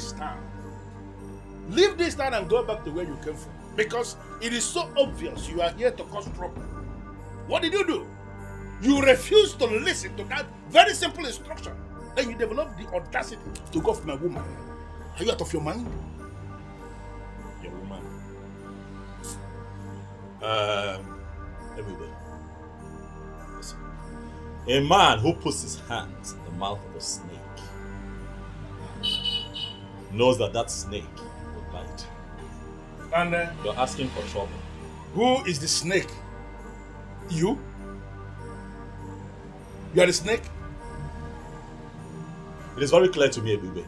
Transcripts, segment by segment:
this town. Leave this town and go back to where you came from. Because it is so obvious you are here to cause trouble. What did you do? You refused to listen to that very simple instruction. Then you developed the audacity to go for my woman. Are you out of your mind? Your woman. Um, everywhere. Listen. A man who puts his hands in the mouth of a snake knows that that snake will bite. And uh, You're asking for trouble. who is the snake? You? You are the snake? It is very clear to me, Ebube,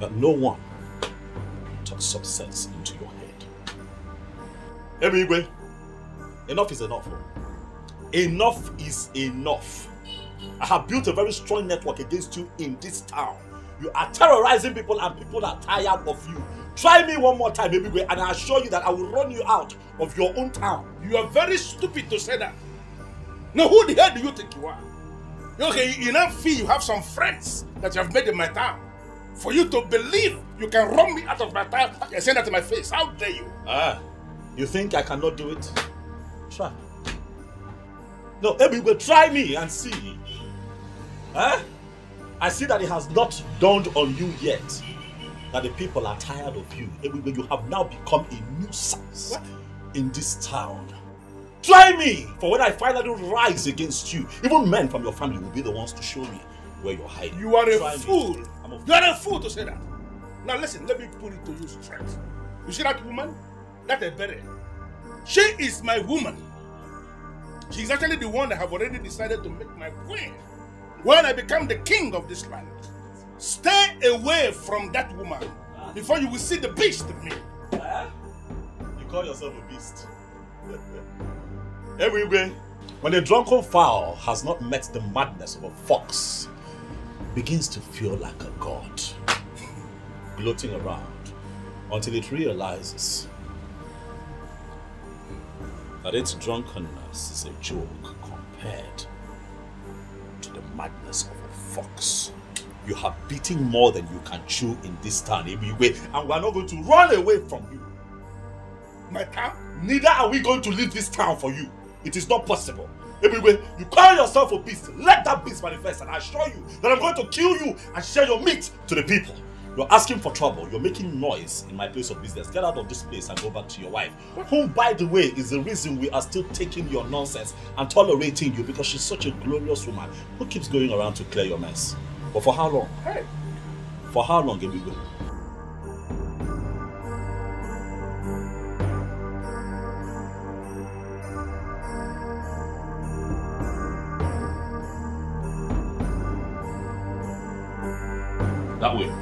that no one talks some sense into your head. Ebube, enough is enough. Enough is enough. I have built a very strong network against you in this town. You are terrorizing people and people are tired of you. Try me one more time, Ebube, and I assure you that I will run you out of your own town. You are very stupid to say that. Now, who the hell do you think you are? Okay, you now feel you have some friends that you have made in my town. For you to believe you can run me out of my town and say that to my face. How dare you? Ah, you think I cannot do it? Try. No, Ebube, try me and see. Huh? I see that it has not dawned on you yet that the people are tired of you. You have now become a nuisance in this town. Try me! For when I finally rise against you, even men from your family will be the ones to show me where you're hiding. You are a me. fool. I'm a You are a fool to say that. Now listen, let me put it to you straight. You see that woman? That a berry. She is my woman. She's actually the one that have already decided to make my queen. When I become the king of this land. Stay away from that woman before you will see the beast in me. You call yourself a beast. Everywhere. When a drunken fowl has not met the madness of a fox, begins to feel like a god, gloating around until it realizes that its drunkenness is a joke compared the madness of a fox. You have beaten more than you can chew in this town, Ebigwe, and we are not going to run away from you. My town? Neither are we going to leave this town for you. It is not possible. Ebigwe, you call yourself a beast. Let that beast manifest, and I assure you that I'm going to kill you and share your meat to the people. You're asking for trouble. You're making noise in my place of business. Get out of this place and go back to your wife. Whom, by the way, is the reason we are still taking your nonsense and tolerating you because she's such a glorious woman who keeps going around to clear your mess. But for how long? Hey, For how long, Ebigwe? That way.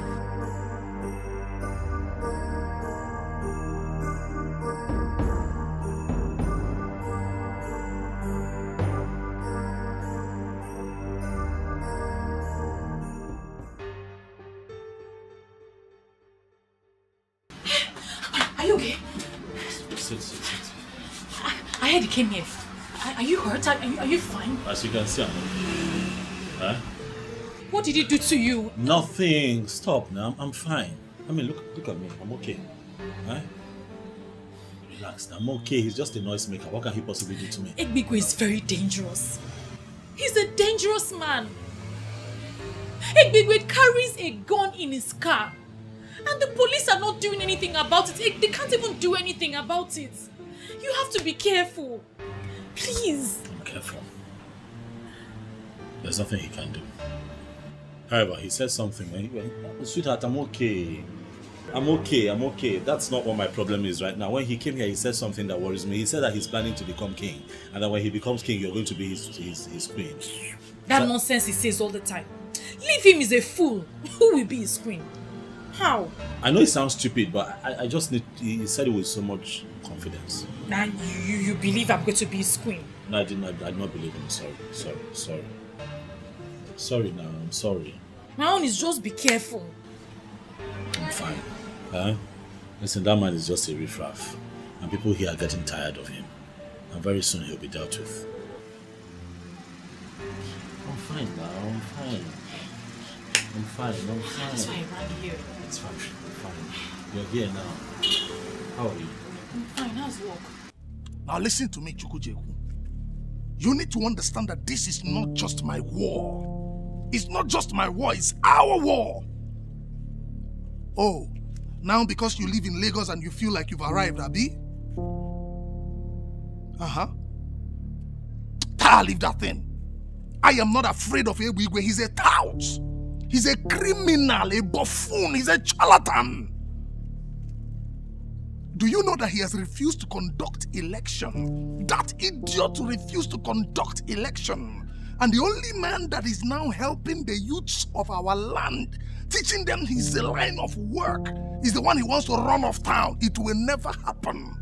As you can see, I'm Huh? What did he do to you? Nothing. Stop now. I'm, I'm fine. I mean, look, look at me. I'm okay. Huh? Relax. I'm okay. He's just a noisemaker. What can he possibly do to me? Ebigwe is very dangerous. He's a dangerous man. Ebigwe carries a gun in his car. And the police are not doing anything about it. They can't even do anything about it. You have to be careful. Please. I'm careful. There's nothing he can do. However, he said something. when he went, Sweetheart, I'm okay. I'm okay. I'm okay. That's not what my problem is right now. When he came here, he said something that worries me. He said that he's planning to become king, and that when he becomes king, you're going to be his his, his queen. That That- nonsense he says all the time. Leave him, he's a fool. Who will be his queen? How? I know it sounds stupid, but I, I just need. He said it with so much confidence. Now you, you, you believe I'm going to be his queen. No, I did not. I did not believe him. Sorry, sorry, sorry. Sorry now. I'm sorry. My own is just be careful. I'm fine. Huh? Listen, that man is just a riffraff. And people here are getting tired of him. And very soon he'll be dealt with. I'm fine now, I'm fine. I'm fine, I'm fine. That's why I ran here. It's fine, I'm fine. You're here now. How are you? I'm fine. How's work? Now listen to me, Chukwujeku. You need to understand that this is not just my war. It's not just my war, it's our war. Oh, now because you live in Lagos and you feel like you've arrived, Abi? Uh-huh. Ah, leave that thing. I am not afraid of Ebigwe. He's a tout. He's a criminal, a buffoon. He's a charlatan. Do you know that he has refused to conduct election? That idiot refused to conduct election. And the only man that is now helping the youths of our land, teaching them his line of work, is the one he wants to run off town. It will never happen.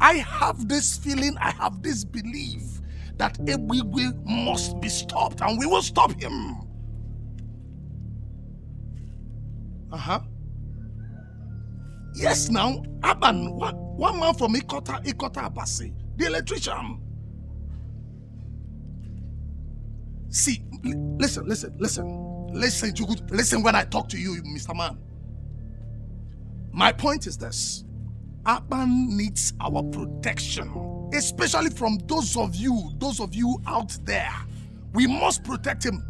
I have this feeling, I have this belief that Ebigwe must be stopped and we will stop him. Uh-huh. Yes, now, Akpan, one, one man from Ikota, Ikot Abasi, the electrician. See, listen, listen, listen. Listen. Listen when I talk to you, Mr. Man. My point is this. Akpan needs our protection, especially from those of you, those of you out there. We must protect him.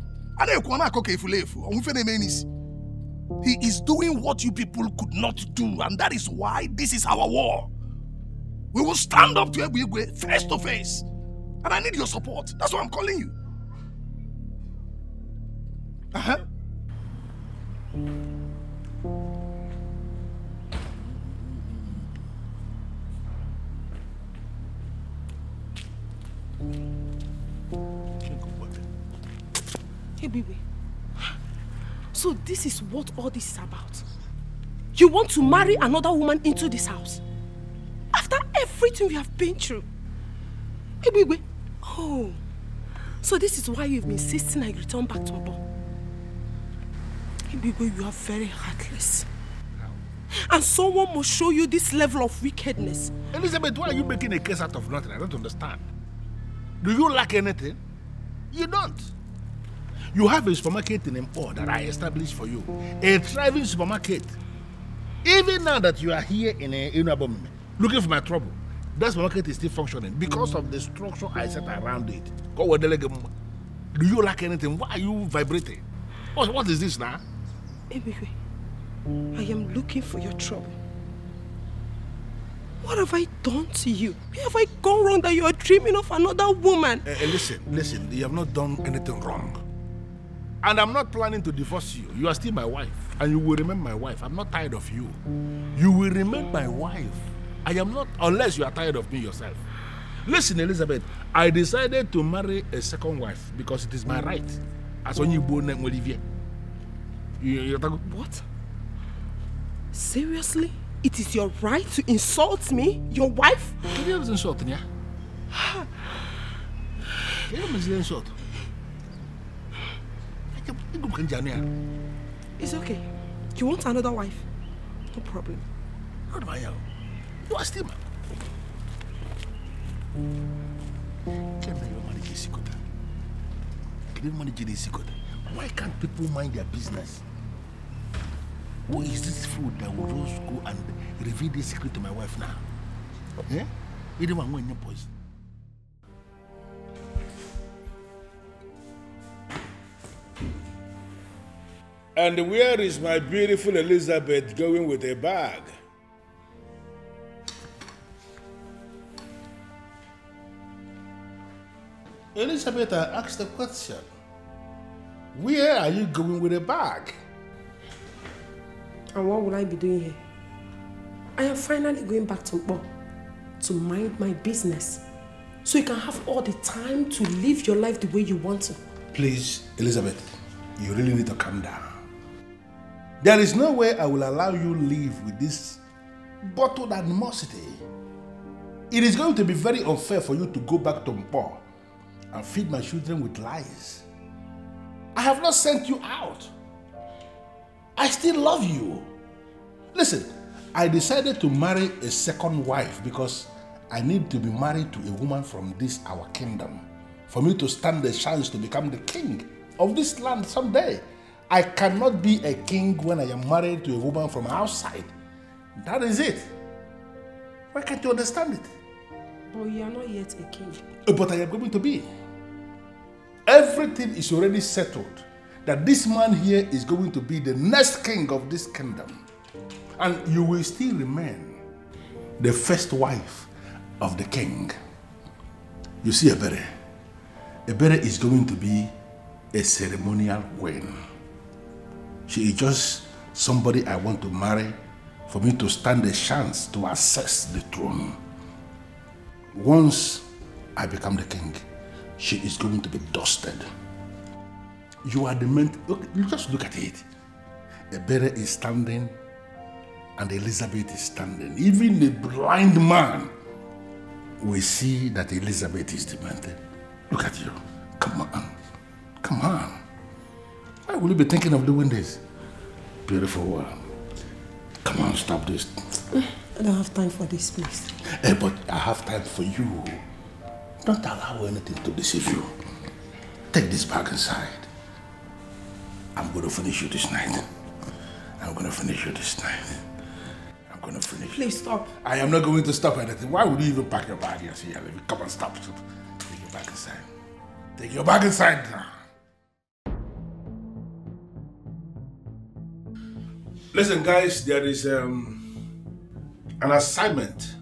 He is doing what you people could not do, and that is why this is our war. We will stand up to Ebigwe face to face. And I need your support. That's why I'm calling you. Hey, baby. So this is what all this is about. You want to marry another woman into this house? After everything we have been through. Hey, baby. Oh. So this is why you've been insisting I return back to Mbo. Baby, you are very heartless. And someone must show you this level of wickedness. Elizabeth, why are you making a case out of nothing? I don't understand. Do you lack anything? You don't. You have a supermarket in Empo that I established for you. A thriving supermarket. Even now that you are here in Inabom looking for my trouble, that supermarket is still functioning because of the structure I set around it. Do you lack anything? Why are you vibrating? What, what is this now? Ebigwe, I am looking for your trouble. What have I done to you? Where have I gone wrong that you are dreaming of another woman? Uh, listen, listen, you have not done anything wrong. And I'm not planning to divorce you. You are still my wife. And you will remain my wife. I'm not tired of you. You will remain my wife. I am not, unless you are tired of me yourself. Listen, Elizabeth, I decided to marry a second wife because it is my right. As when you born Olivia. What? Seriously? It is your right to insult me? Your wife? You have insulting, yeah? You have insult. It's okay. You want another wife? No problem. How do I know? You are still Why can't people mind their business? Who is this fool that will just go and reveal this secret to my wife now? Eh? You don't want any poison. And where is my beautiful Elizabeth going with a bag? Elizabeth, I asked a question. Where are you going with a bag? And what will I be doing here? I am finally going back to Mbo to mind my business. So you can have all the time to live your life the way you want to. Please, Elizabeth, you really need to calm down. There is no way I will allow you live with this bottled animosity. It is going to be very unfair for you to go back to Mbo and feed my children with lies. I have not sent you out. I still love you. Listen, I decided to marry a second wife because I need to be married to a woman from this our kingdom for me to stand the chance to become the king of this land someday. I cannot be a king when I am married to a woman from outside. That is it. Why can't you understand it? But you are not yet a king. Uh, But I am going to be. Everything is already settled that this man here is going to be the next king of this kingdom. And you will still remain the first wife of the king. You see, Ebere, Ebere is going to be a ceremonial queen. She is just somebody I want to marry for me to stand a chance to access the throne. Once I become the king, she is going to be dusted. You are the man. Just look at it. Ebere is standing and Elizabeth is standing. Even the blind man will see that Elizabeth is demented. Look at you. Come on. Come on. Why will you be thinking of doing this? Beautiful one. Come on, stop this. I don't have time for this, please. Eh, but I have time for you. Don't allow anything to deceive you. Take this bag inside. I'm going to finish you this night. I'm going to finish you this night. I'm to finish. Please stop. I am not going to stop anything. Why would you even pack your bag here? See, come on, stop. Take your bag inside. Take your bag inside now. Listen, guys, there is um, an assignment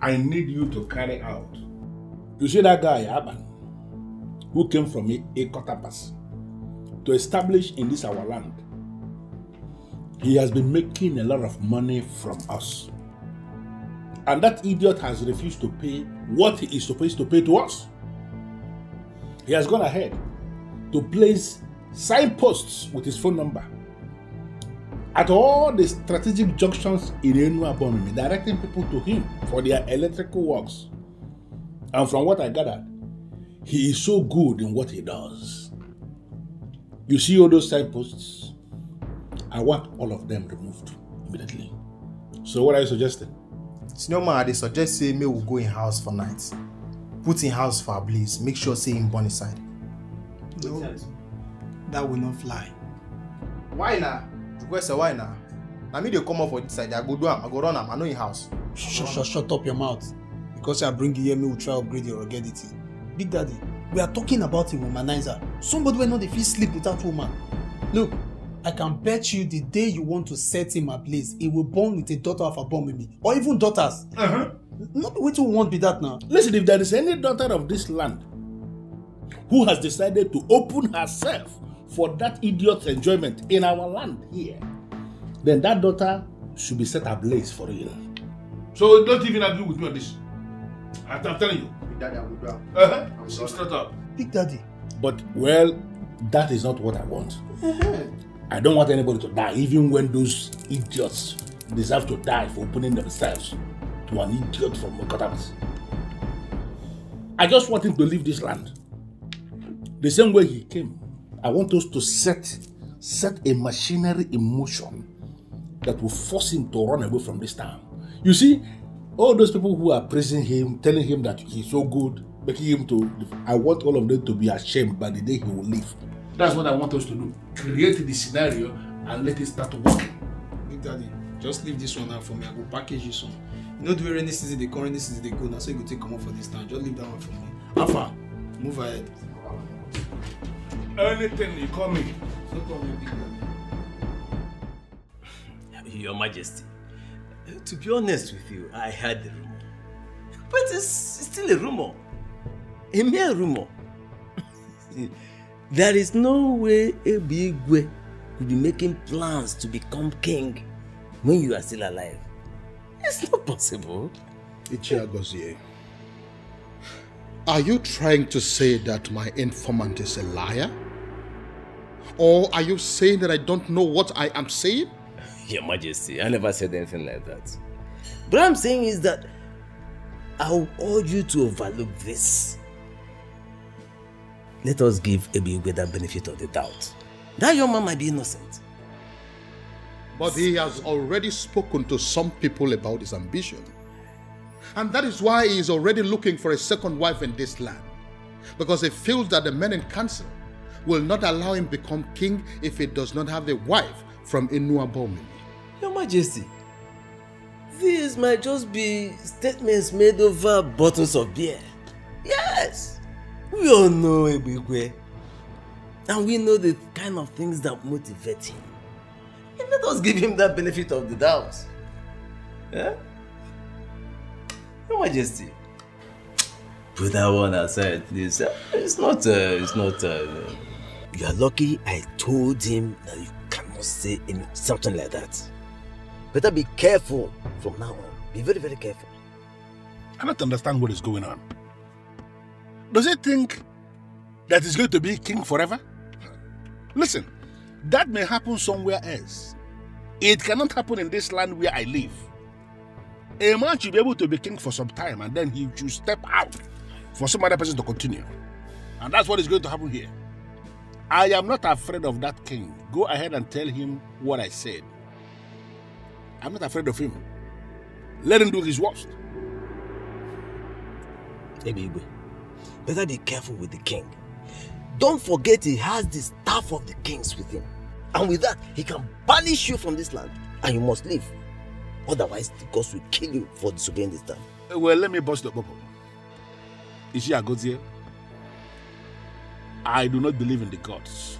I need you to carry out. You see that guy, Akpan, who came from a, a to establish in this our land. He has been making a lot of money from us. And that idiot has refused to pay what he is supposed to pay to us. He has gone ahead to place signposts with his phone number at all the strategic junctions in Enua Bomimi, directing people to him for their electrical works. And from what I gathered, he is so good in what he does. You see all those signposts? I want all of them removed immediately. So what are you suggesting? senior man i dey suggest say make we go in house for night put in house for ablaze make sure say him born inside. No, that will not fly. why na the question why na na me dey come up for this side i go do am i go run am i know him house. Shut, shut, shut up your mouth. Because I bring you here, me will try upgrade your ruggedity. Big Daddy, we are talking about a womanizer. Somebody wey no dey fit sleep without woman. Look, I can bet you the day you want to set him ablaze, he will born with a daughter of Abominimi, or even daughters. Uh-huh. No be wetin we want be that now. Listen, if there is any daughter of this land who has decided to open herself for that idiot's enjoyment in our land here, then that daughter should be set ablaze for real. So don't even argue with me on this. I'm telling you. daddy i go do am. Uh-huh. I'm sorry. Straight up. Big Daddy, But well, that is not what I want. I don't want anybody to die, even when those idiots deserve to die for opening themselves to an idiot from Mokotabas. I just want him to leave this land. The same way he came. I want us to set set a machinery in motion that will force him to run away from this town. You see, all those people who are praising him, telling him that he's so good, making him to I want all of them to be ashamed by the day he will leave. That's what I want us to do. Create the scenario and let it start working. Big Daddy, just leave this one out for me. I go package you some. You know the way rainy season come, rainy season dey go. Na so you go take comot for this town. Just leave that one for me. Alpha, move ahead. Anything you call me. No problem, Big Daddy. Your Majesty, to be honest with you, I heard the rumor. But it's, it's still a rumor. A mere rumor. there is no way Ebigwe could be making plans to become king when you are still alive. It's not possible. Ichiagozie, are you trying to say that my informant is a liar? Or are you saying that I don't know what I am saying? Your Majesty, I never said anything like that. What I'm saying is that I will urge you to overlook this. Let us give Ebigwe the benefit of the doubt. That young man might be innocent. But he has already spoken to some people about his ambition. And that is why he is already looking for a second wife in this land. Because he feels that the men in council will not allow him become king if he does not have a wife from Inuabomini. Your Majesty, these might just be statements made over bottles of beer. Yes, we all know Ebigwe. And we know the kind of things that motivate him. And let us give him that benefit of the doubt. Yeah? Your Majesty. Put that one aside, please. It's not, uh, it's not, uh, you are lucky I told him that you cannot say any, something like that. Better be careful from now on. Be very, very careful. I don't understand what is going on. Does he think that he's going to be king forever? Listen, that may happen somewhere else. It cannot happen in this land where I live. A man should be able to be king for some time and then he should step out for some other person to continue. And that's what is going to happen here. I am not afraid of that king. Go ahead and tell him what I said. I'm not afraid of him. Let him do his worst. Ebigwe, better be careful with the king. Don't forget he has the staff of the kings with him. And with that, he can banish you from this land and you must leave. Otherwise, the gods will kill you for disobeying this time. Well, let me bust the bubble. Is she a god here? I do not believe in the gods.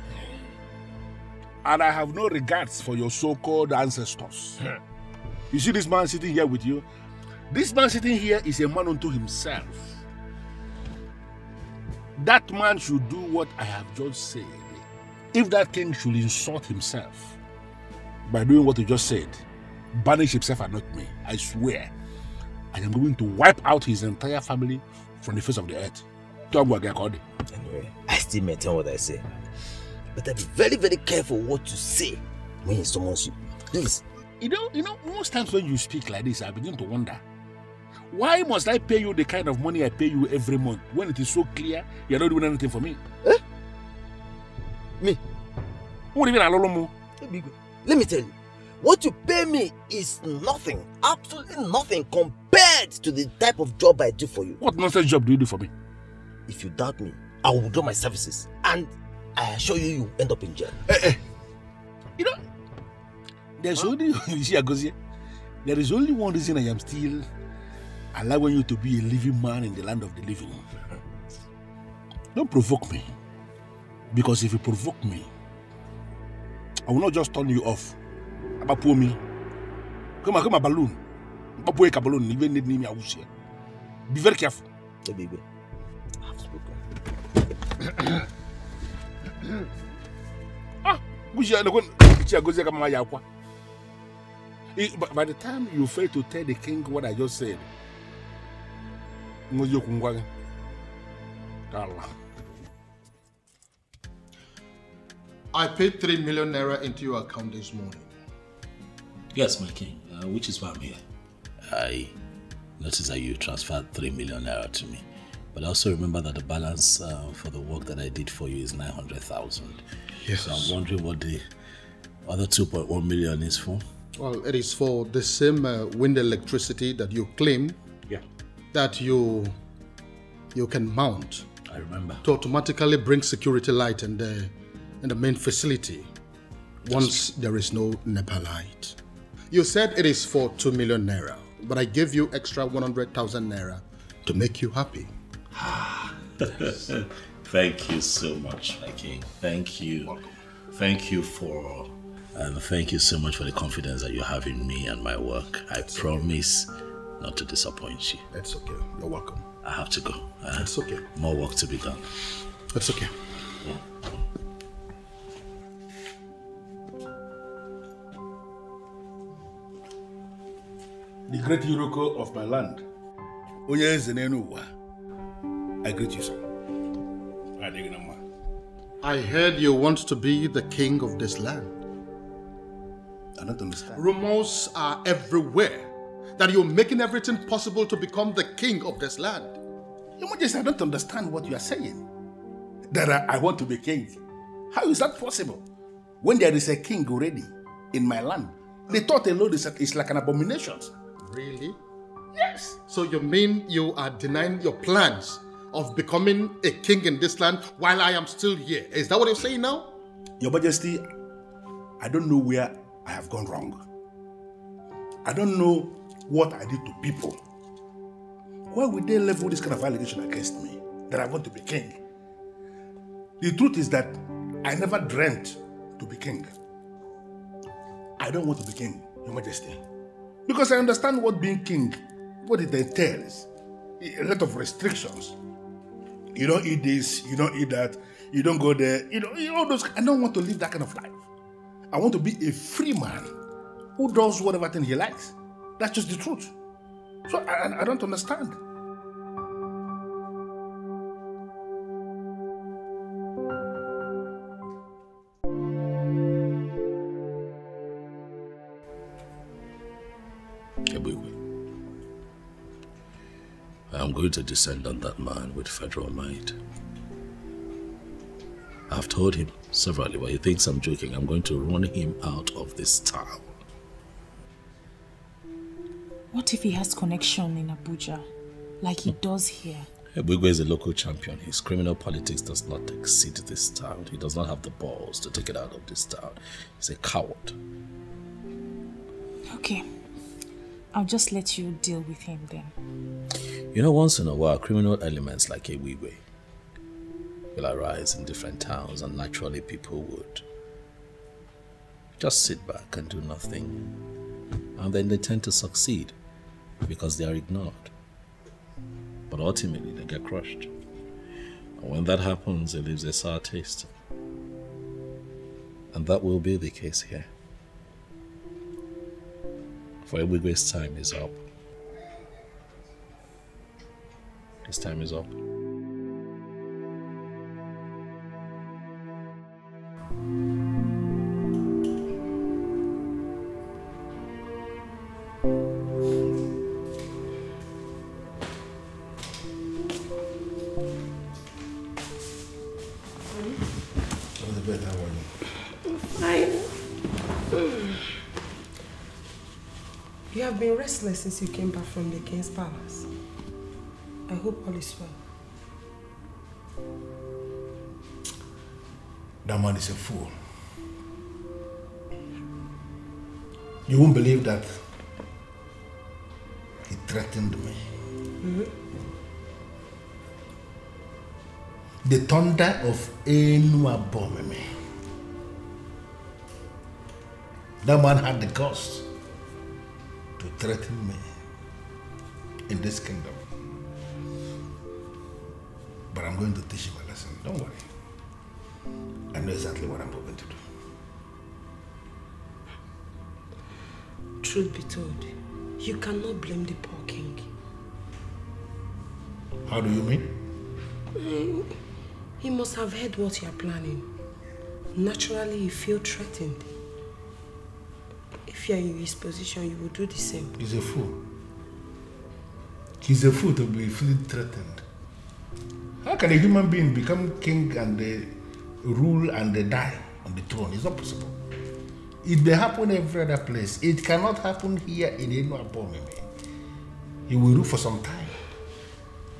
And I have no regards for your so-called ancestors. You see this man sitting here with you? This man sitting here is a man unto himself. That man should do what I have just said. If that king should insult himself by doing what he just said, banish himself and not me, I swear, I am going to wipe out his entire family from the face of the earth. Anyway, I still maintain what I say. Better be very, very careful what you say when he summons you. Please. You know, you know, most times when you speak like this, I begin to wonder. Why must I pay you the kind of money I pay you every month when it is so clear you're not doing anything for me? Eh? Me? What do you mean, Alolomo? Let me tell you, what you pay me is nothing, absolutely nothing compared to the type of job I do for you. What nonsense job do you do for me? If you doubt me, I will withdraw my services and I assure you, you end up in jail. Eh, eh. You know, there's huh? only, you see, Agozie, there is only one reason I am still allowing you to be a living man in the land of the living. Don't provoke me. Because if you provoke me, I will not just turn you off. Poor me. Come on, come on, balloon. About poor balloon, even need me, I will say. Be very careful. Hey, baby. I've spoken. ah, by the time you fail to tell the king what I just said, I paid 3 million naira into your account this morning. Yes, my king, uh, which is why I'm here. I noticed that you transferred 3 million naira to me. But also remember that the balance uh, for the work that I did for you is 900,000. Yes. So I'm wondering what the other 2.1 million is for. Well, it is for the same uh, wind electricity that you claim yeah. That you you can mount. I remember. To automatically bring security light in the in the main facility once there is no NEPA light. You said it is for 2 million naira, but I gave you extra 100,000 naira to make you happy. Thank you so much, my king. Thank you. Welcome. Thank you for and thank you so much for the confidence that you have in me and my work. I promise. Not to disappoint you. It's okay. You're welcome. I have to go. Uh, it's okay. More work to be done. It's okay. Yeah. The great Yuroko of my land, Onye Zenenuwa, I greet you, sir. I heard you want to be the king of this land. I don't understand. Rumors are everywhere that you're making everything possible to become the king of this land. Your Majesty, I don't understand what you are saying. That I, I want to be king. How is that possible? When there is a king already in my land The oh. thought alone is, is like an abomination. Really? Yes. So you mean you are denying your plans of becoming a king in this land while I am still here? Is that what you're saying now? Your Majesty, I don't know where I have gone wrong. I don't know what I did to people. Why would they level this kind of allegation against me that I want to be king? The truth is that I never dreamt to be king. I don't want to be king, Your Majesty. Because I understand what being king, what it entails. A lot of restrictions. You don't eat this, you don't eat that, you don't go there, you know, all those. I don't want to live that kind of life. I want to be a free man who does whatever thing he likes. That's just the truth. So I, I don't understand. I am going to descend on that man with federal might. I've told him severally, but he thinks I'm joking. I'm going to run him out of this town. What if he has connection in Abuja, like he hmm. does here? Ebigwe is a local champion. His criminal politics does not exceed this town. He does not have the balls to take it out of this town. He's a coward. Okay. I'll just let you deal with him then. You know, once in a while, criminal elements like Ewiwe will arise in different towns, and naturally, people would just sit back and do nothing. And then they tend to succeed because they are ignored. But ultimately, they get crushed. And when that happens, it leaves a sour taste. And that will be the case here. For Ewiwe's time is up. His time is up. Since you came back from the king's palace. I hope all is well. That man is a fool. You won't believe that he threatened me. Mm-hmm. The thunder of Enua Bomeme. That man had the guts to threaten me in this kingdom. But I'm going to teach him a lesson. Don't worry. I know exactly what I'm going to do. Truth be told, you cannot blame the poor king. How do you mean? Mm, He must have heard what you are planning. Naturally, he feel threatened. If you are in his position, you will do the same. He's a fool. He's a fool to be feeling threatened. How can a human being become king and rule and die on the throne? It's not possible. It may happen every other place. It cannot happen here in Enuapomeme. He will rule for some time.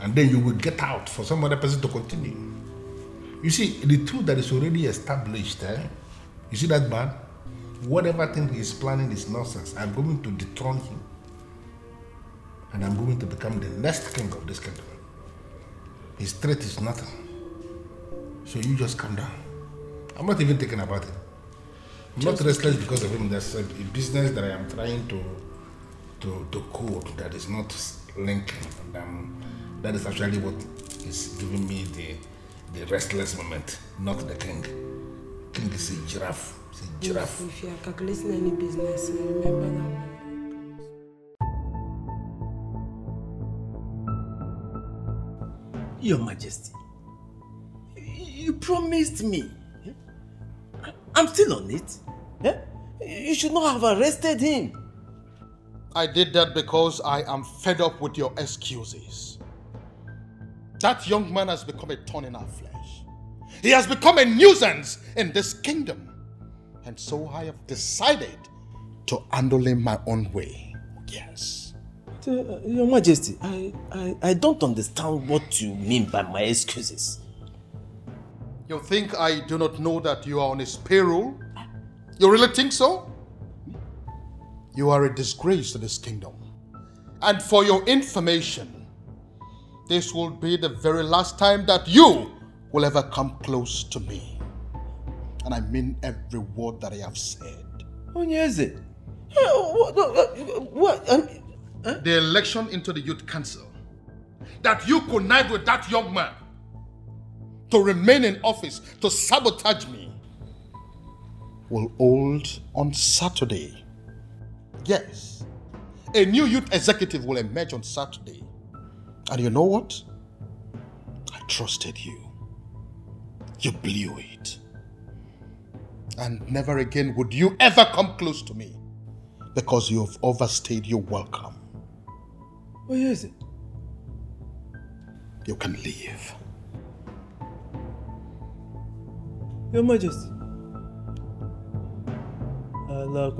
And then you will get out for some other person to continue. You see, the truth that is already established, eh? you see that man? Whatever thing he's planning is nonsense. I'm going to dethrone him. And I'm going to become the next king of this kingdom. His threat is nothing. So you just calm down. I'm not even thinking about it. I'm not restless because of him. There's a a business that I am trying to to to code that is not linking. And um, that is actually what is giving me the the restless moment, not the king. King is a giraffe. It's a giraffe. If you are calculating any business, remember that. Your Majesty, you promised me. I'm still on it. You should not have arrested him. I did that because I am fed up with your excuses. That young man has become a thorn in our flesh. He has become a nuisance in this kingdom. And so I have decided to handling my own way. Yes. Uh, Your Majesty, I, I, I don't understand what you mean by my excuses. You think I do not know that you are on his payroll? You really think so? You are a disgrace to this kingdom. And for your information, this will be the very last time that you will ever come close to me. And I mean every word that I have said. Onyeze, what, what, what, um, The election into the youth council, that you connive with that young man to remain in office to sabotage me, will hold on Saturday. Yes, a new youth executive will emerge on Saturday. And you know what? I trusted you. You blew it. And never again would you ever come close to me because you have overstayed your welcome. Where is it? You can leave. Your Majesty. Ala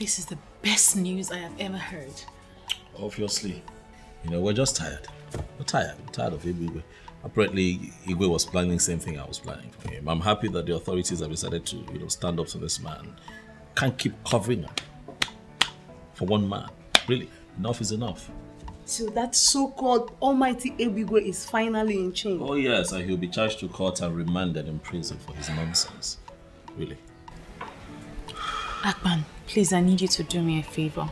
This is the best news I have ever heard. Obviously. You know, we're just tired. We're tired. We're tired of Igwe. Apparently, Igwe was planning the same thing I was planning for him. I'm happy that the authorities have decided to, you know, stand up to this man. Can't keep covering up for one man. Really, enough is enough. So that so-called almighty Ebigwe is finally in chain. Oh yes, and he'll be charged to court and remanded in prison for his nonsense. Really. Akban, please, I need you to do me a favor.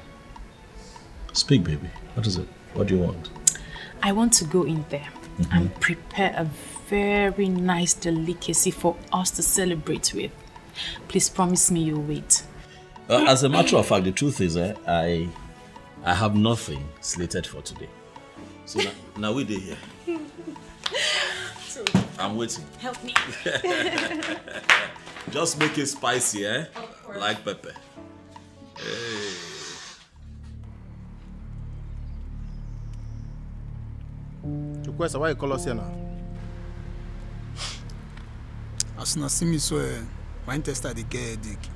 Speak, baby. What is it? What do you want? I want to go in there and prepare a very nice delicacy for us to celebrate with. Please promise me you'll wait. Uh, as a matter of fact, the truth is, eh, I, I have nothing slated for today. So now, now we did here. I'm waiting. Help me. Just make it spicy, eh? Like pepper. Hey. Chukwesa, why you call us here now? As una see me so, eh, my intestine dey get headache.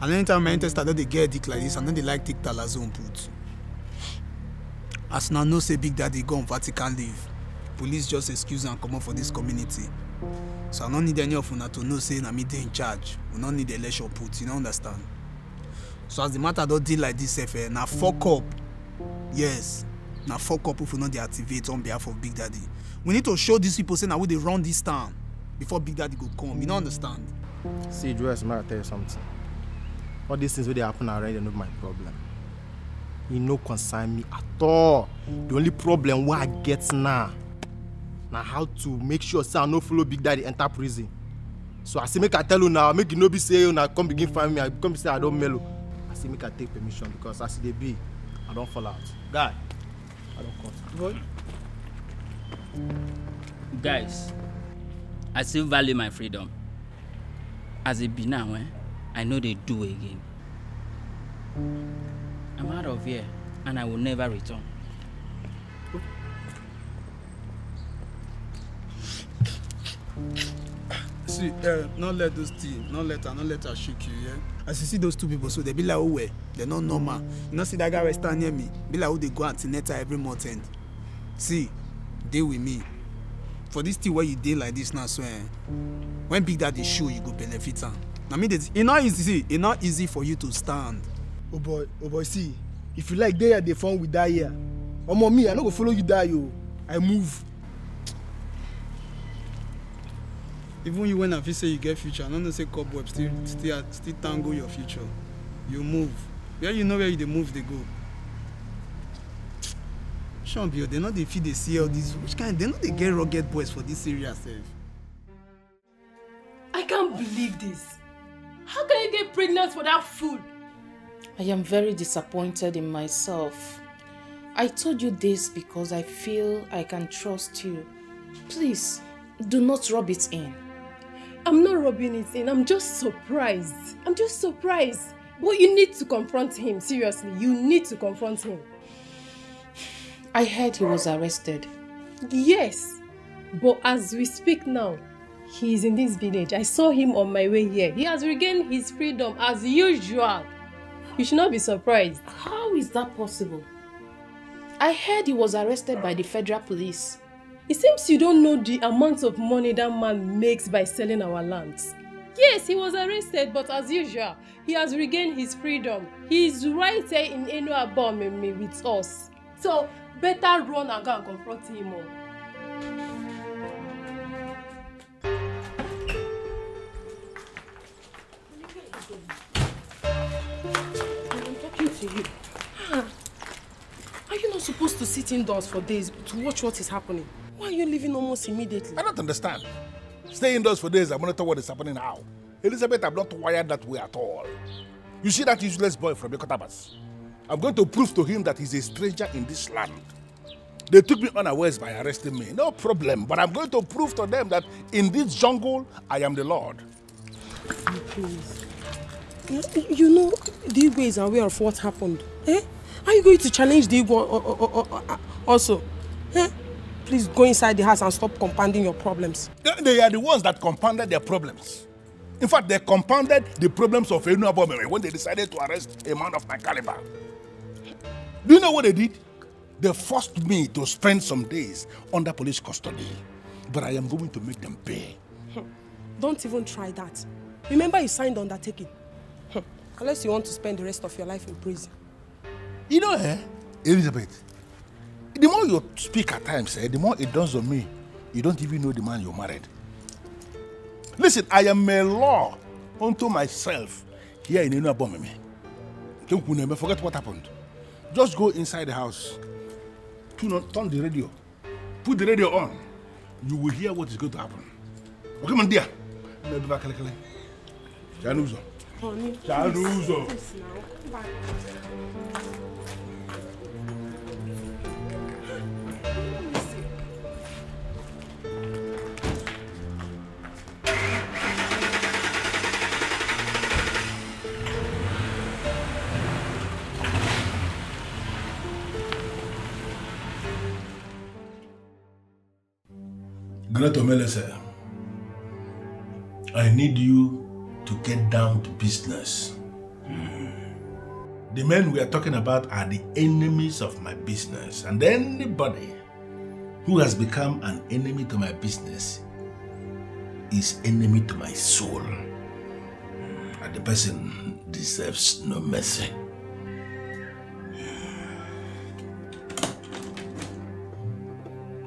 And anytime my intestine don dey get headache like this, I no dey like take talazone put. As una know say Big Daddy go on Vatican leave, police just excuse am comot for dis community. So I no need any of una to know say na me dey in charge. We no need election put, you no understand? So as the matter don dey like this sef, eh, na fuck up. Yes, na fuck up if we no dey activate on behalf of Big Daddy. We need to show these people say na we dey run this town before Big Daddy go come. You no understand? See, Joyce, may I tell you something? All these things wey dey happen already are not my problem. E no concern me at all. The only problem wey I get now na how to make sure say I no follow Big Daddy enter prison. So I say make I tell una make e no be say una come begin find me, I come be say I don mellow. I say make I take permission because as e dey be, I don fall out. Guy, I don cut. guys i still value my freedom as e be now eh, i no dey do again i'm out of here and i will never return See, uh, not let those tea, not let her, not let her shake you, yeah? As you see those two people, so they be like, oh, well, they're not normal. You know, see that guy right stand near me, be like, oh, they go antenatal every month end. See, deal with me. For this tea where you deal like this now, so eh, when Big Daddy show, you go benefit am. Na me dey, e not easy, e not easy for you to stand. oh boy oh boy see if you like dey here dey fun with that here omo me i no go follow you die o i move. Even you when I feel say you get future, I no know say cobweb still still still tangle your future. You move. Where you know where you dey move dey go. Sean Bio, they no dey fit dey see all this. Which kind? They no dey get rugged boys for this area sef. I can't believe this. How can you get pregnant for that fool? I am very disappointed in myself. I told you this because I feel I can trust you. Please, do not rub it in. I'm not rubbing it in. I'm just surprised. I'm just surprised. But you need to confront him, seriously. You need to confront him. I heard he was arrested. Yes, but as we speak now, he is in this village. I saw him on my way here. He has regained his freedom as usual. You should not be surprised. How is that possible? I heard he was arrested by the federal police. It seems you don't know the amount of money that man makes by selling our lands. Yes, he was arrested, but as usual, he has regained his freedom. He is right here in Enua Bomimi with us. So, better run and go and confront him. I'm talking to you. Are you not supposed to sit indoors for days to watch what is happening? Why are you leaving almost immediately? I don't understand. Stay indoors for days and monitor what is happening now. Elizabeth, I'm not wired that way at all. You see that useless boy from Ikot Abasi? I'm going to prove to him that he's a stranger in this land. They took me unawares by arresting me. No problem. But I'm going to prove to them that in this jungle, I am the Lord. Please. You, know, the Igwe is aware of what happened. Eh? Are you going to challenge the Igwe o- o- o- o- also? Eh? Please go inside the house and stop compounding your problems. They- are the ones that compounded their problems. In fact, they compounded the problems of Enu Abomere when they decided to arrest a man of my caliber. Do you know what they did? They forced me to spend some days under police custody. But I am going to make them pay. Don't even try that. Remember you signed undertaking. Unless you want to spend the rest of your life in prison. You know, eh, Elizabeth, the more you speak at times, eh, the more it dawns on me you don't even know the man you married. Listen, I am a law unto myself here in. Kenkuneme, Forget what happened. Just go inside the house, turn, on, turn the radio, put the radio on. You will hear what is going to happen. Okay, man, dear. Maybe back, kele, kele. Chanuzo. Honey, Chanuzo. Melese, I need you to get down to business. Mm. The men we are talking about are the enemies of my business, and anybody who has become an enemy to my business is enemy to my soul. Mm. And the person deserves no mercy.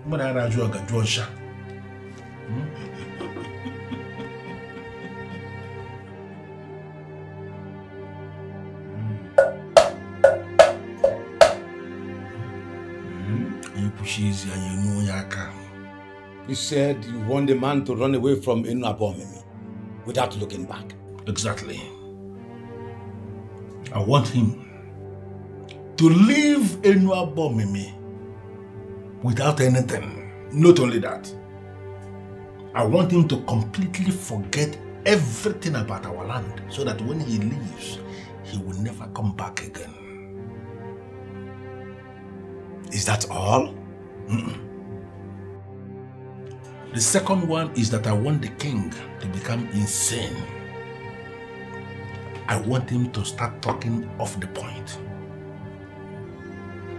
Mmadụ ara ajụ. You said you want the man to run away from Inu Abomimi without looking back. Exactly. I want him to leave Enua Bomimi without anything. Not only that, I want him to completely forget everything about our land so that when he leaves, he will never come back again. Is that all? The second one is that I want the king to become insane. I want him to start talking off the point.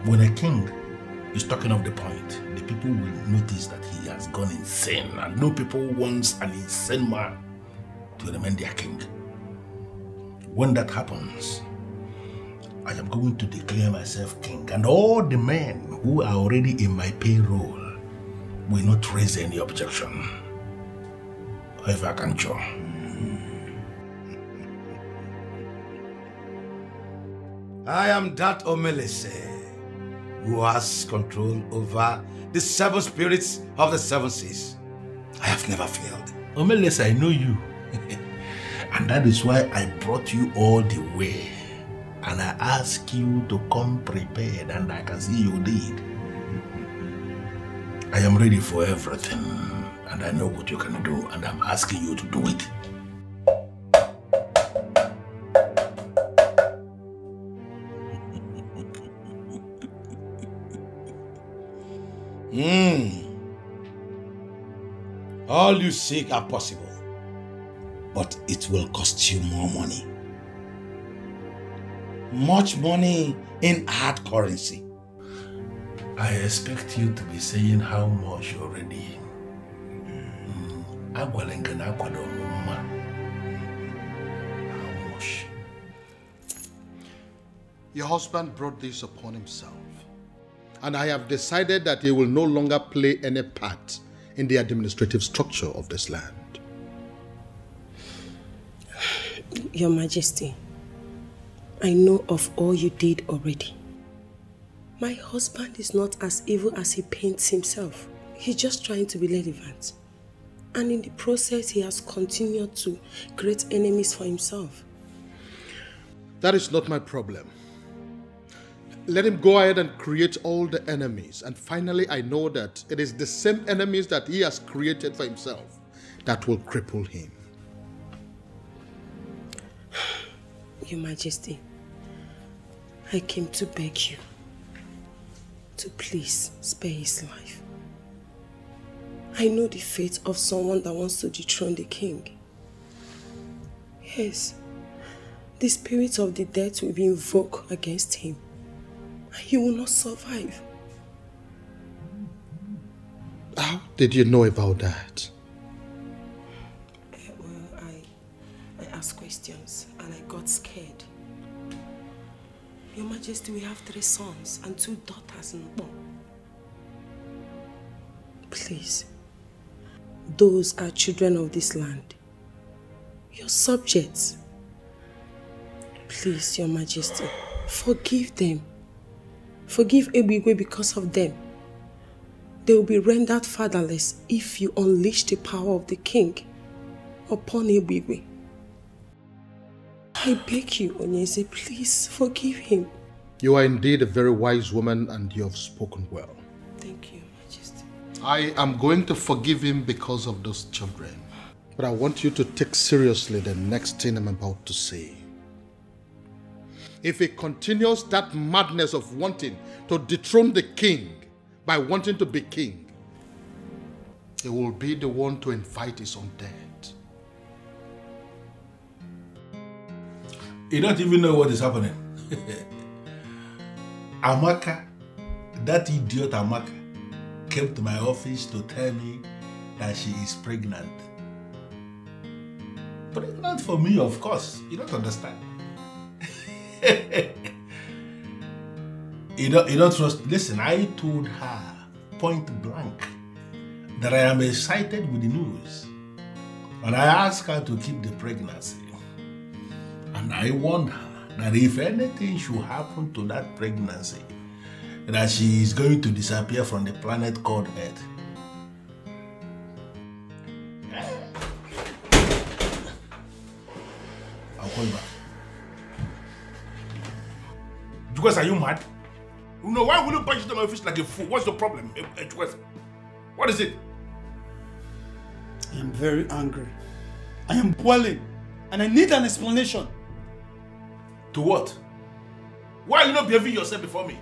When a king is talking off the point, the people will notice that he has gone insane, and no people wants an insane man to remain their king. When that happens, I am going to declare myself king, and all the men who are already in my payroll will not raise any objection. However, I can show. I am that Omelese who has control over the seven spirits of the seven seas. I have never failed. Omeles, I know you. and that is why I brought you all the way. And I ask you to come prepared, and I can see you did. I am ready for everything, and I know what you can do, and I'm asking you to do it. All you seek are possible, but it will cost you more money. Much money in hard currency. I expect you to be saying how much already. Hmm. Agwala nke na akwado ọmụma. How much? Your husband brought this upon himself. And I have decided that he will no longer play any part in the administrative structure of this land. Your Majesty, I know of all you did already. My husband is not as evil as he paints himself. He's just trying to be relevant. And in the process, he has continued to create enemies for himself. That is not my problem. Let him go ahead and create all the enemies. And finally, I know that it is the same enemies that he has created for himself that will cripple him. Your Majesty, I came to beg you to please spare his life. I know the fate of someone that wants to dethrone the king. Yes, the spirits of the dead will be invoked against him, he will not survive. How did you know about that? Eh, well, I, I asked questions and I got scared. Your Majesty, we have three sons and two daughters in Bo. Please, those are children of this land. Your subjects. Please, Your Majesty, forgive them. Forgive Ebigwe because of them. They will be rendered fatherless if you unleash the power of the king upon Ebigwe. I beg you, Onyeze, please forgive him. You are indeed a very wise woman and you have spoken well. Thank you, Majesty. I am going to forgive him because of those children. But I want you to take seriously the next thing I'm about to say. If he continues that madness of wanting to dethrone the king by wanting to be king, he will be the one to invite his own death. You don't even know what is happening. Amaka, that idiot Amaka, came to my office to tell me that she is pregnant. Pregnant for me, of course. You don't understand. You don't, you don't trust. Listen, I told her point blank that I am excited with the news. And I asked her to keep the pregnancy. And I warned her that if anything should happen to that pregnancy, that she is going to disappear from the planet called Earth. I'll call back. Jukwesa, are you mad? No, why will you punch into my face like a fool? What's the problem, eh, eh, What is it? I am very angry. I am boiling. And I need an explanation. To what? Why are you not behaving yourself before me?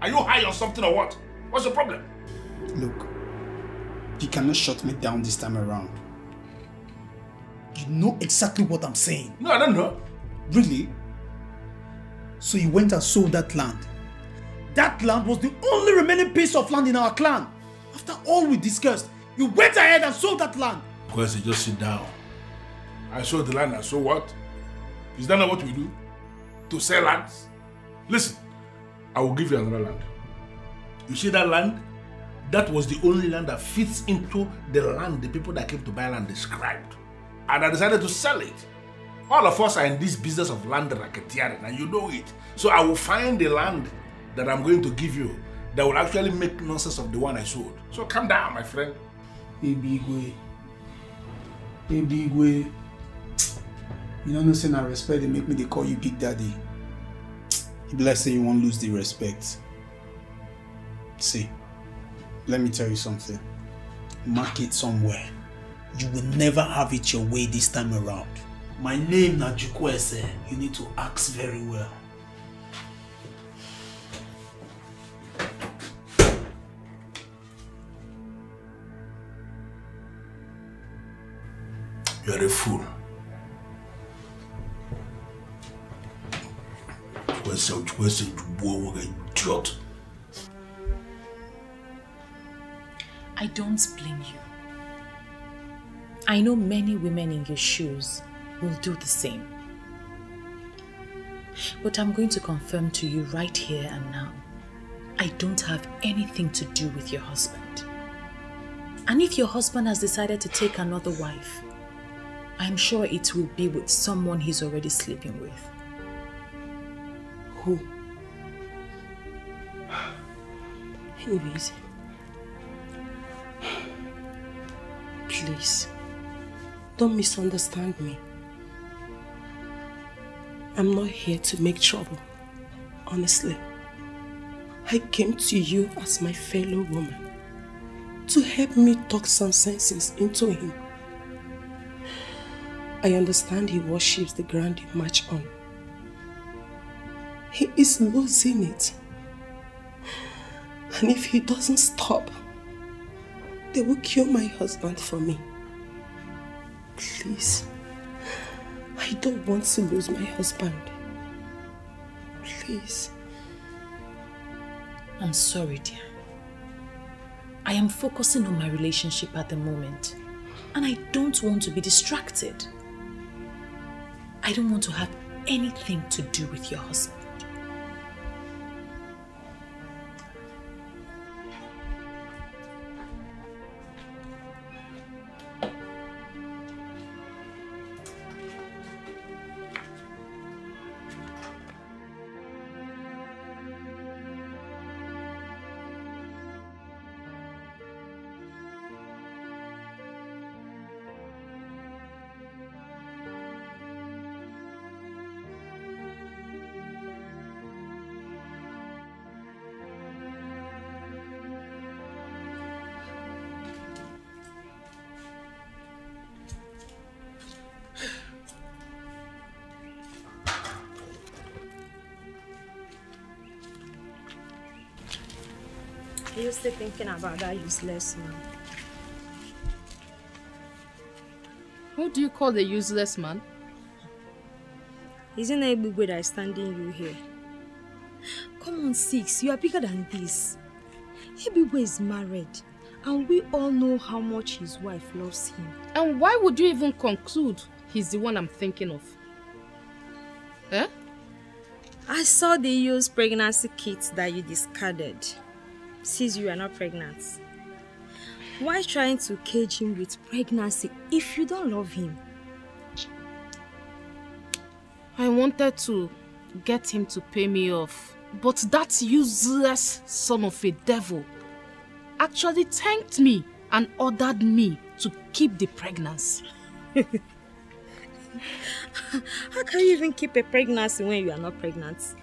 Are you high on something or what? What's the problem? Look, you cannot shut me down this time around. You know exactly what I'm saying. No, I don't know. Really? So you went and sold that land. That land was the only remaining piece of land in our clan. After all we discussed, you went ahead and sold that land. Jukwesa, just sit down. I sold the land and so what? Is that not what we do? To sell lands? Listen, I will give you another land. You see that land? That was the only land that fits into the land the people that came to buy land described. And I decided to sell it. All of us are in this business of land racketeering, and you know it. So I will find the land that I'm going to give you that will actually make nonsense of the one I sold. So calm down, my friend. Ebigwe. Ebigwe. You know, no saying I respect they make me they call you Big Daddy. You be like say you won't lose the respect. See, let me tell you something. Mark it somewhere. You will never have it your way this time around. My name Najukwese. You need to ask very well. You are a fool. I don't blame you. I know many women in your shoes will do the same. But I'm going to confirm to you right here and now, I don't have anything to do with your husband. And if your husband has decided to take another wife, I'm sure it will be with someone he's already sleeping with. Who? Anyways, please, don't misunderstand me. I'm not here to make trouble, honestly. I came to you as my fellow woman to help me talk some sense into him. I understand he worships the ground he march on. He is losing it. And if he doesn't stop, they will kill my husband for me. Please, I don't want to lose my husband. Please. I'm sorry, dear. I am focusing on my relationship at the moment, and I don't want to be distracted. I don't want to have anything to do with your husband. You still thinking about that useless man? Who do you call the useless man? Isn't it Ebigwe that is standing you here? Come on, Six, you are bigger than this. Ebigwe is married, and we all know how much his wife loves him. And why would you even conclude he's the one I'm thinking of? Eh? I saw the used pregnancy kit that you discarded. Since you are not pregnant. Why trying to cage him with pregnancy if you don't love him? I wanted to get him to pay me off, but that useless son of a devil actually thanked me and ordered me to keep the pregnancy. How can you even keep a pregnancy when you are not pregnant?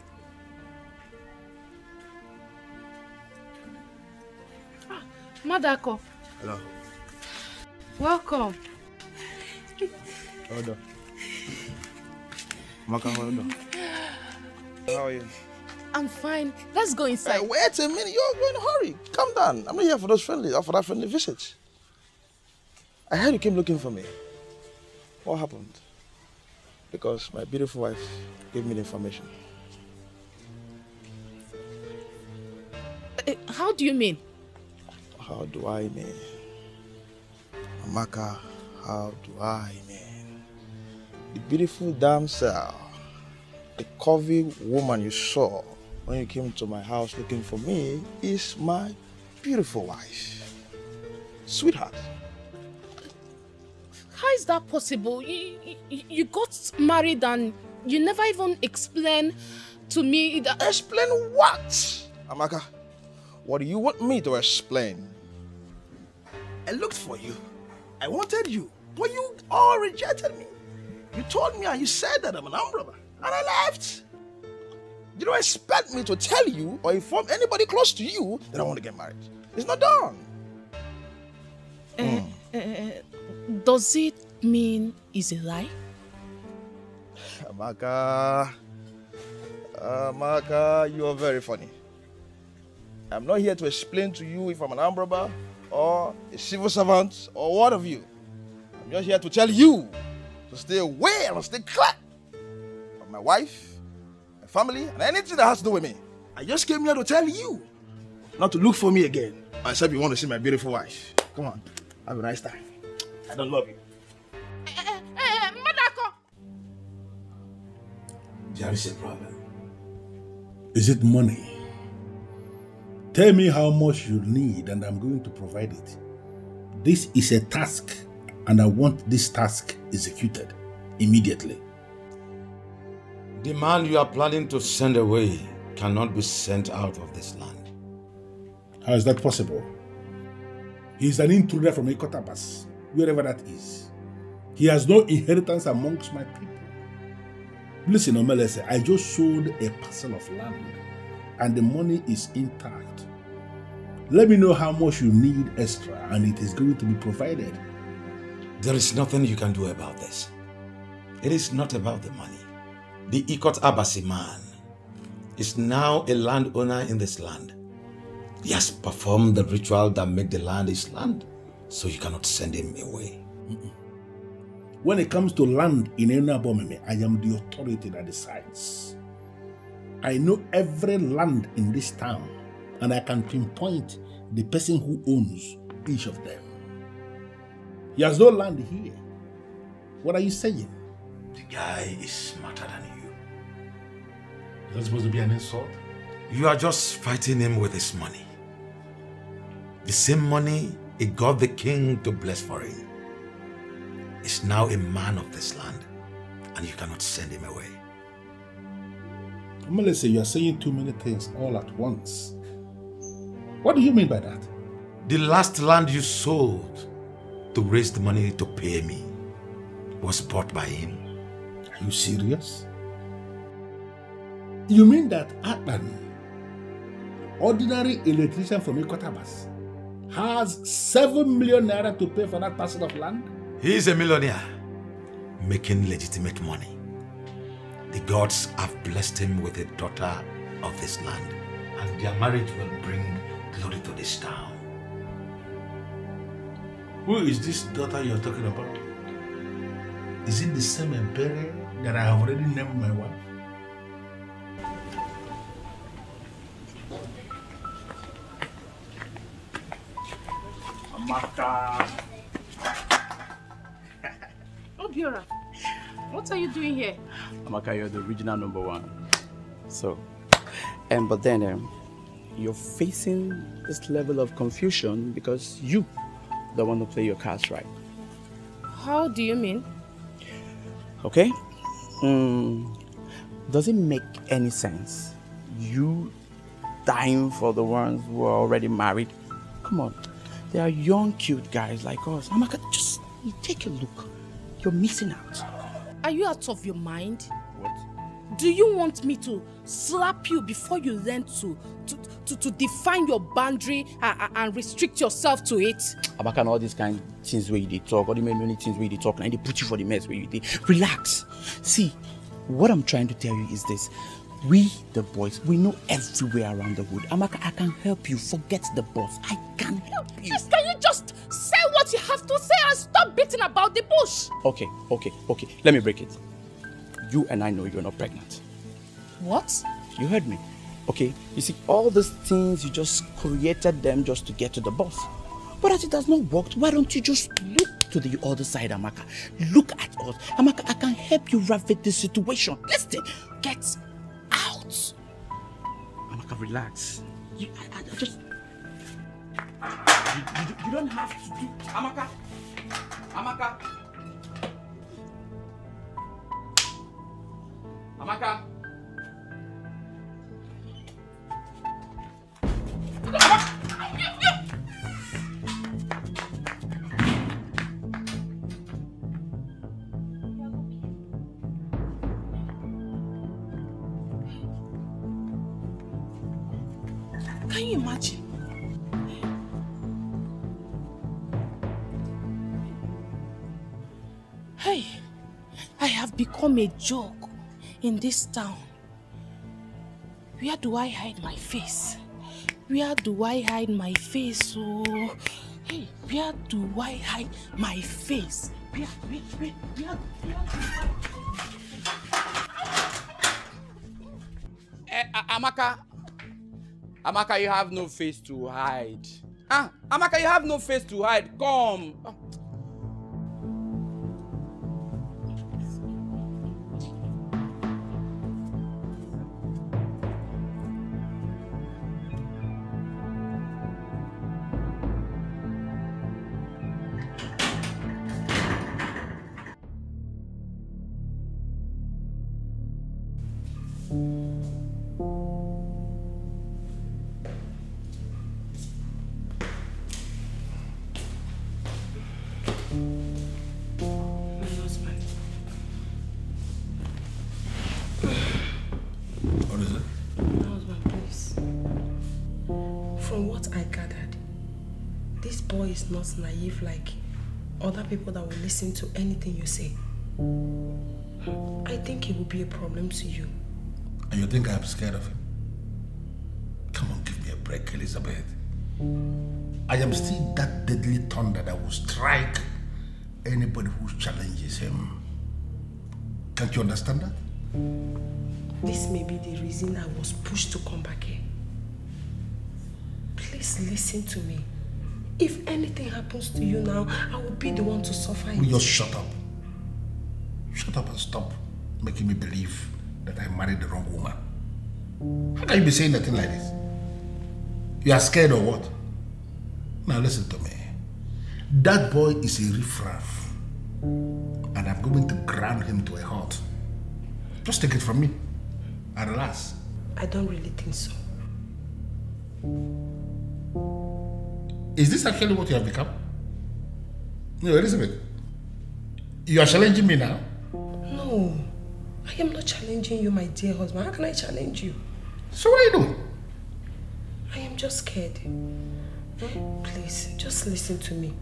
Madako, Hello. welcome. Hold on. Maka, hold on. How are you? I'm fine. Let's go inside. Hey, wait a minute. You're, you're in a hurry. Calm down. I'm not here for those friendly, for that friendly visit. I heard you came looking for me. What happened? Because my beautiful wife gave me the information. Eh, How do you mean? How do I mean? Amaka, how do I mean? The beautiful damsel, the curvy woman you saw when you came to my house looking for me is my beautiful wife. Sweetheart. How is that possible? You, you, you got married and you never even explained to me that. Explain what? Amaka, what do you want me to explain? I looked for you. I wanted you. But you all rejected me. You told me and you said that I'm an umbrella. And I left. You don't expect me to tell you or inform anybody close to you that I want to get married. It's not done. Eh, eh, does it mean it's a lie? Amaka. Amaka, you are very funny. I'm not here to explain to you if I'm an robber or a civil servant or what of you. I'm just here to tell you to stay away and stay clear from my wife, my family, and anything that has to do with me. I just came here to tell you not to look for me again. Except you want to see my beautiful wife. Come on, have a nice time. I don't love you. There is a problem. Is it money? Tell me how much you need and I'm going to provide it. This is a task and I want this task executed immediately. The man you are planning to send away cannot be sent out of this land. How is that possible? He is an intruder from Ikot Abasi, wherever that is. He has no inheritance amongst my people. Listen, Omelese, I just sold a parcel of land and the money is intact. Let me know how much you need extra and it is going to be provided. There is nothing you can do about this. It is not about the money. The Ikot Abasi man is now a landowner in this land. He has performed the ritual that made the land his land, so you cannot send him away. When it comes to land in Enabomeme, I am the authority that decides. I know every land in this town, and I can pinpoint the person who owns each of them. He has no land here. What are you saying? The guy is smarter than you. Is that supposed to be an insult? You are just fighting him with his money. The same money he got the king to bless for him. Is now a man of this land, and you cannot send him away. Melissa, you are saying too many things all at once. What do you mean by that? The last land you sold to raise the money to pay me was bought by him. Are you serious? You mean that Atman, ordinary electrician from Ikot Abasi, has 7 million naira to pay for that parcel of land? He is a millionaire, making legitimate money. The gods have blessed him with a daughter of this land, and their marriage will bring glory to this town. Who is this daughter you're talking about? Is it the same Ebere that I have already named my wife? Amaka. Obiora, what are you doing here? Amaka, you're the original number one. So, and but then um, you're facing this level of confusion because you don't want to play your cards right. How do you mean? Okay? Mm, does it make any sense? You dying for the ones who are already married? Come on. They are young, cute guys like us. Amaka, just take a look. You're missing out. Are you out of your mind? What? Do you want me to slap you before you learn to to, to, to define your boundary and, and restrict yourself to it? Amaka, and all these kind of things where you dey talk, all the many, things where you dey talk, and they put you for the mess where you dey. Relax. See, what I'm trying to tell you is this. We, the boys, we know everywhere around the wood. Amaka, I can help you. Forget the boss. I can help you. Please, can you just you have to say and stop beating about the bush? Okay, okay, okay. Let me break it. You and I know you're not pregnant. What? You heard me. Okay, you see, all these things, you just created them just to get to the boss. But as it has not worked, why don't you just look to the other side, Amaka? Look at us. Amaka, I can help you ravage this situation. Listen, get out. Amaka, relax. You, I, I just... You, you, you don't have to do... Amaka! Amaka! Amaka! Can you imagine? Hey, I have become a joke in this town. Where do I hide my face? Where do I hide my face? Oh, hey, where do I hide my face? Where, where, where, where, where? Eh, Amaka. Amaka, you have no face to hide. Ah, Amaka, you have no face to hide. Come. Ah. Other people that will listen to anything you say. I think it will be a problem to you. And you think I'm scared of him? Come on, give me a break, Elizabeth. I am still that deadly thunder that will strike anybody who challenges him. Can't you understand that? This may be the reason I was pushed to come back here. Please listen to me. If anything happens to you now, I will be the one to suffer it. Will you just shut up? Shut up and stop making me believe that I married the wrong woman. How can you be saying nothing like this? You are scared or what? Now listen to me. That boy is a riffraff. And I'm going to ground him to a halt. Just take it from me. And relax. I don't really think so. Is this actually what you have become? No, Elizabeth. You are challenging me now? No, I am not challenging you, my dear husband. How can I challenge you? So what are you doing? I am just scared. Eh? Please, just listen to me.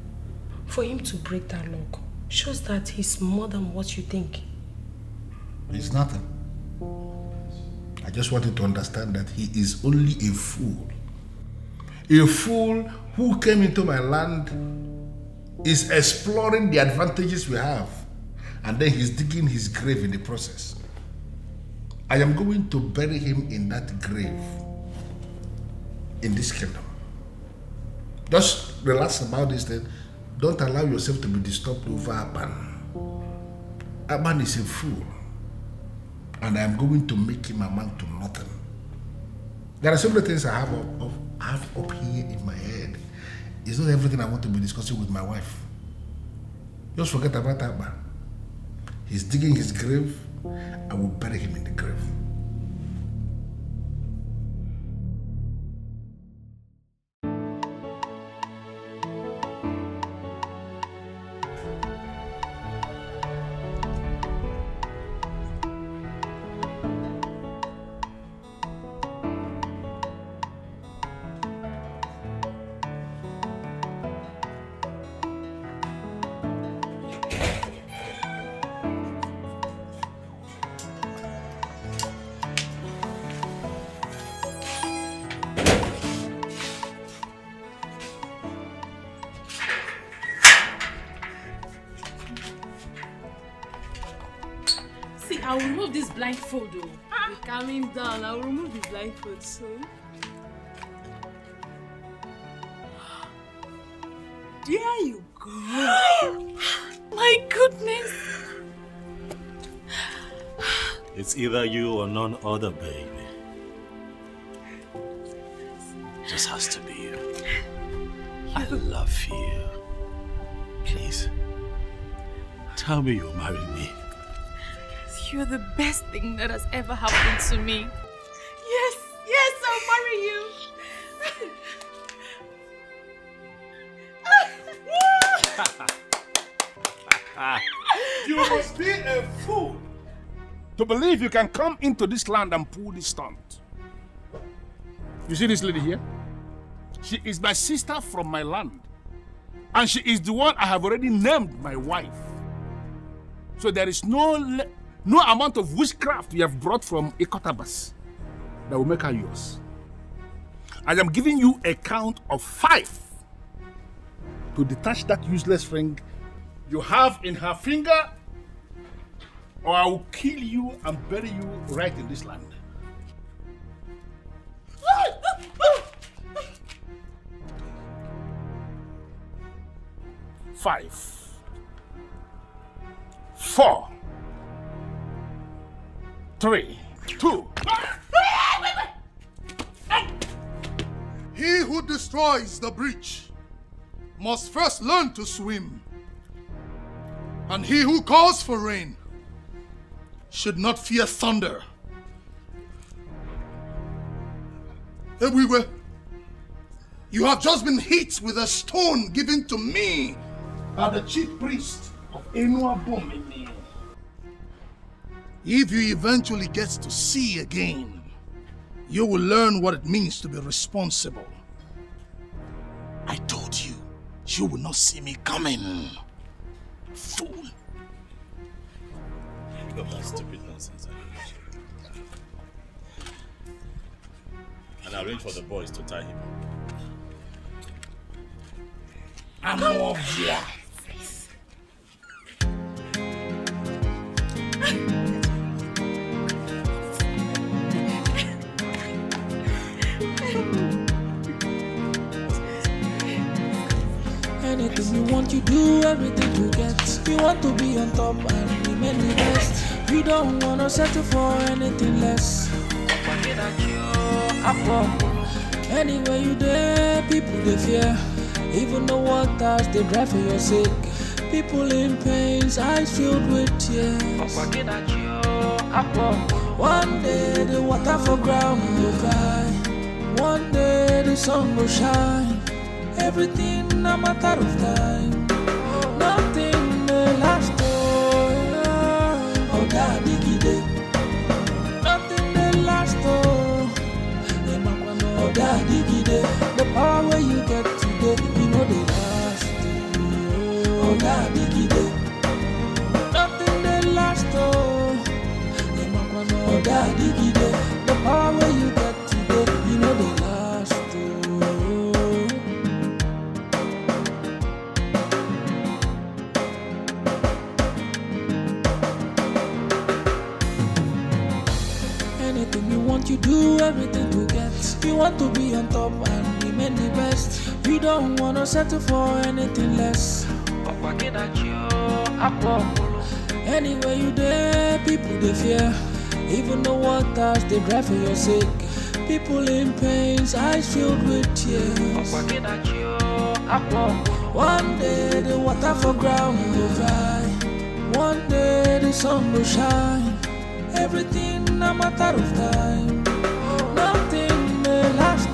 For him to break that lock shows that he's more than what you think. It's nothing. I just wanted to understand that he is only a fool. A fool who came into my land is exploring the advantages we have, and then he's digging his grave in the process. I am going to bury him in that grave in this kingdom. Just relax about this thing. Don't allow yourself to be disturbed over Akpan. Akpan is a fool and I'm going to make him amount to nothing. There are many things I have up, up, I have up here in my head. It's not everything I want to be discussing with my wife. Just forget about that man. He's digging his grave. I will bury him in the grave. Blindfold though. Be ah. calming down. I'll remove the blindfold soon. There you go. My goodness. It's either you or none other, baby. Just has to be you. I love you. Please, tell me you'll marry me. You're the best thing that has ever happened to me. Yes, yes, I'll marry you. You must be a fool to believe you can come into this land and pull this stunt. You see this lady here? She is my sister from my land. And she is the one I have already named my wife. So there is no no amount of witchcraft you have brought from Ikot Abasi that will make her yours. I am giving you a count of five to detach that useless ring you have in her finger, or I will kill you and bury you right in this land. Five, four, three, two. He who destroys the breach must first learn to swim. And he who calls for rain should not fear thunder. Everywhere, you have just been hit with a stone given to me by the chief priest of Enua Bomini. If you eventually get to see again, you will learn what it means to be responsible. I told you, you will not see me coming. Fool. Pick up that stupid nonsense. And arrange for the boys to tie him. Up. I'm over here. Anything you want, you do everything you get. You want to be on top and remain the best. You don't wanna settle for anything less. Anywhere you there, people they fear. Even the waters they drive for your sake. People in pains, eyes filled with tears. One day the water for ground will cry. One day the sun will shine. Everything a matter of time. They drive for your sake. People in pains, eyes filled with tears. One day the water for ground will dry. One day the sun will shine. Everything a matter of time. Nothing may last.